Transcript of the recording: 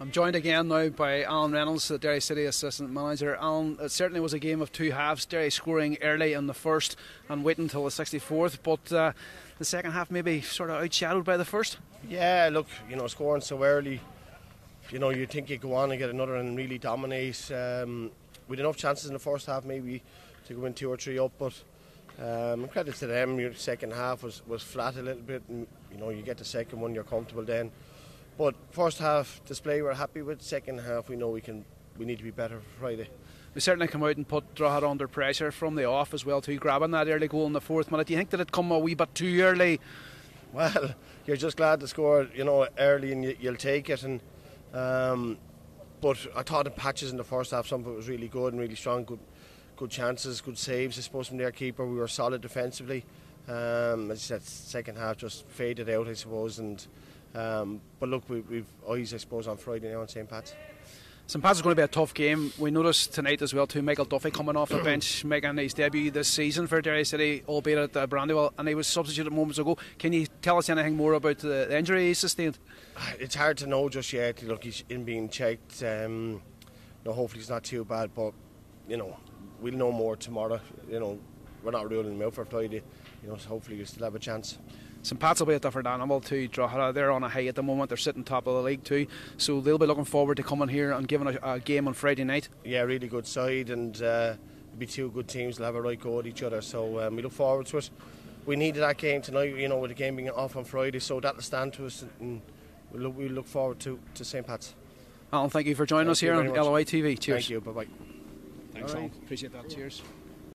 I'm joined again now by Alan Reynolds, the Derry City assistant manager. Alan, it certainly was a game of two halves. Derry scoring early in the first and waiting until the 64th, but uh, the second half maybe sort of outshadowed by the first. Yeah, look, you know, scoring so early, you know, you think you go on and get another and really dominate. Um, with enough chances in the first half, maybe to go in two or three up, but um, credit to them. Your second half was, was flat a little bit, and you know, you get the second one, you're comfortable then. But first half display we're happy with. Second half we know we can we need to be better for Friday. We certainly come out and put Drogheda under pressure from the off as well too, grabbing that early goal in the fourth minute. Do you think that it come a wee bit too early? Well, you're just glad to score, you know, early and you, will take it. And um, but I thought the patches in the first half, some of it was really good and really strong, good, good chances, good saves. I suppose from their keeper, we were solid defensively. Um, as I said, second half just faded out, I suppose, and um, but look, we, we've eyes, I suppose, on Friday now on St. Pat's. St. Pat's is going to be a tough game. We noticed tonight as well too. Michael Duffy coming off the bench, making his debut this season for Derry City, albeit at uh, Brandywell, and he was substituted moments ago. Can you tell us anything more about the injury he sustained? It's hard to know just yet. Look, he's in being checked. Um, no, hopefully it's not too bad, but you know, we'll know more tomorrow. You know, we're not ruling him out for Friday. You know, so hopefully we still have a chance. St Pat's will be a different animal to Drogheda. They're on a high at the moment. They're sitting top of the league too, so they'll be looking forward to coming here and giving a, a game on Friday night. Yeah, really good side, and uh, it'll be two good teams. They'll have a right go at each other, so um, we look forward to it. We needed that game tonight, you know, with the game being off on Friday, so that'll stand to us, and we look, we look forward to, to St Pat's. Alan, thank you for joining thank us here on much. LOI TV. Cheers. Thank you. Bye bye. Thanks, Alan. Appreciate that. Cheers.